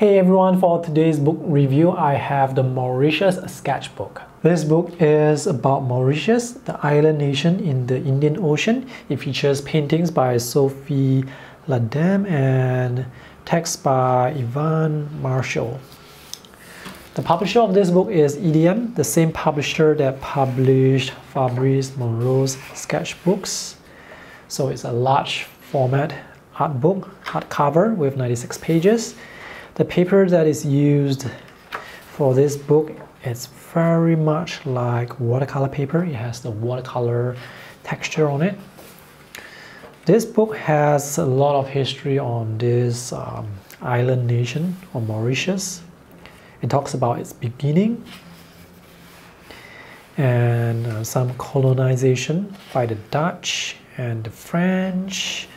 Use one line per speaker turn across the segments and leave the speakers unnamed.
Hey everyone, for today's book review, I have the Mauritius sketchbook. This book is about Mauritius, the island nation in the Indian Ocean. It features paintings by Sophie Ladame and text by Yvan Martial. The publisher of this book is EDM, the same publisher that published Fabrice Moireau's sketchbooks. So it's a large format art book, hardcover with 96 pages. The paper that is used for this book is very much like watercolor paper. It has the watercolor texture on it. This book has a lot of history on this um, island nation on Mauritius. It talks about its beginning and uh, some colonization by the Dutch and the French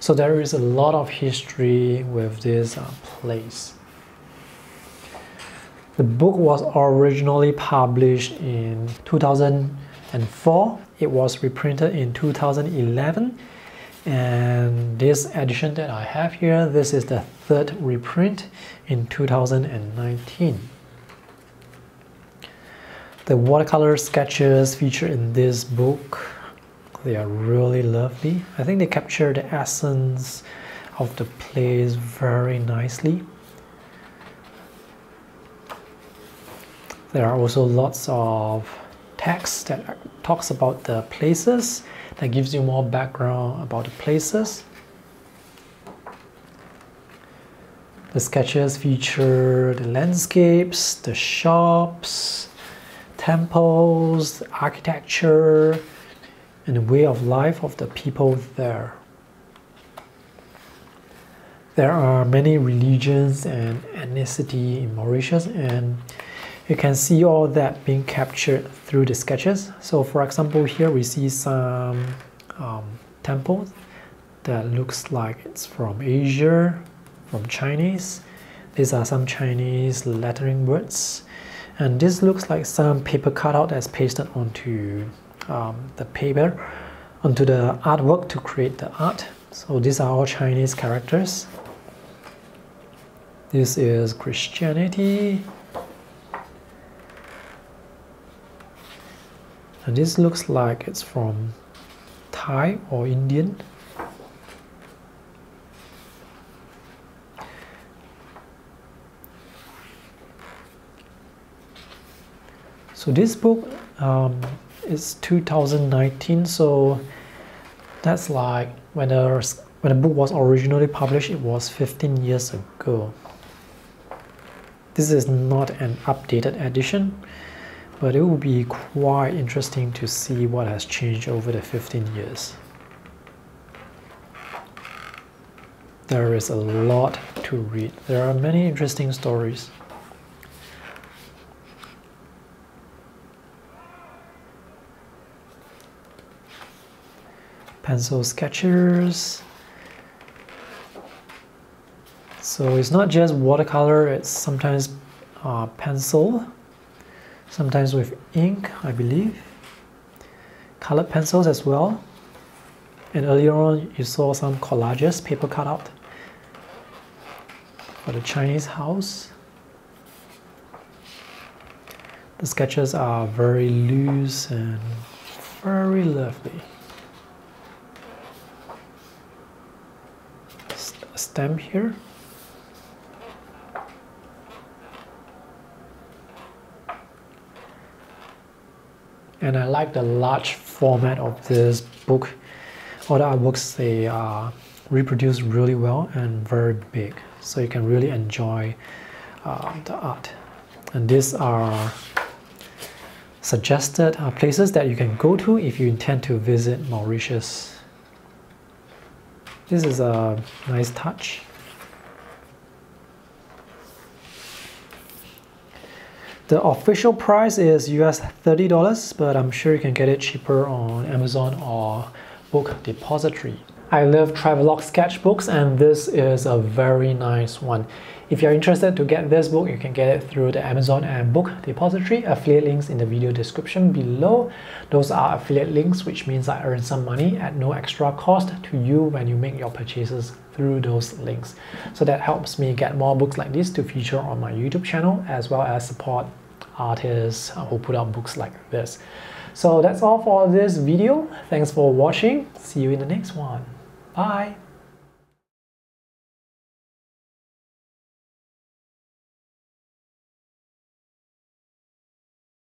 so there is a lot of history with this uh, place. The book was originally published in 2004. It was reprinted in 2011. And this edition that I have here, this is the third reprint in 2019. The watercolor sketches featured in this book they are really lovely. I think they capture the essence of the place very nicely. There are also lots of text that talks about the places that gives you more background about the places. The sketches feature the landscapes, the shops, temples, architecture, and the way of life of the people there. There are many religions and ethnicity in Mauritius and you can see all that being captured through the sketches. So for example, here we see some um, temples that looks like it's from Asia, from Chinese. These are some Chinese lettering words. And this looks like some paper cutout that's pasted onto um, the paper onto the artwork to create the art. So these are all Chinese characters. This is Christianity. And this looks like it's from Thai or Indian. So this book um, it's 2019 so that's like when the when the book was originally published it was 15 years ago. This is not an updated edition but it will be quite interesting to see what has changed over the 15 years. There is a lot to read. There are many interesting stories pencil sketchers. So it's not just watercolor, it's sometimes uh, pencil, sometimes with ink, I believe. Colored pencils as well. And earlier on, you saw some collages, paper cutout for the Chinese house. The sketches are very loose and very lovely. Stem here. And I like the large format of this book. All the artworks, they are reproduced really well and very big. So you can really enjoy uh, the art. And these are suggested uh, places that you can go to if you intend to visit Mauritius. This is a nice touch. The official price is US $30, but I'm sure you can get it cheaper on Amazon or Book Depository. I love travelogue sketchbooks and this is a very nice one. If you're interested to get this book, you can get it through the Amazon and Book Depository. Affiliate links in the video description below. Those are affiliate links, which means I earn some money at no extra cost to you when you make your purchases through those links. So that helps me get more books like this to feature on my YouTube channel, as well as support artists who put out books like this. So that's all for this video. Thanks for watching. See you in the next one. Bye.